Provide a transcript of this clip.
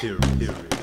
Theory.